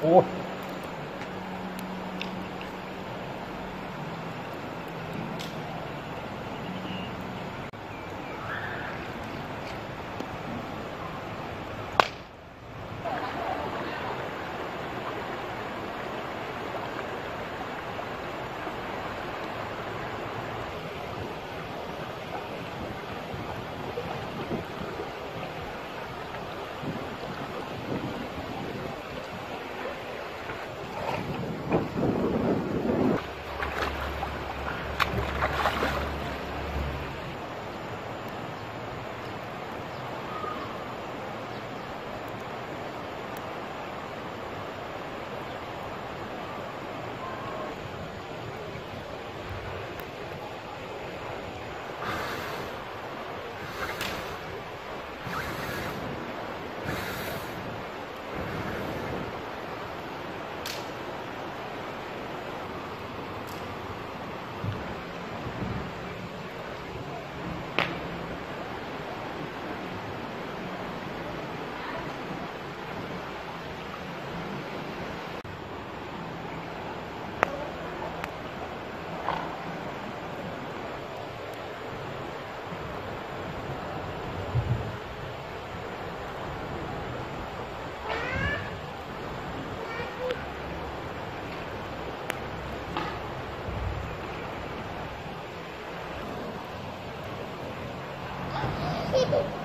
哦 though.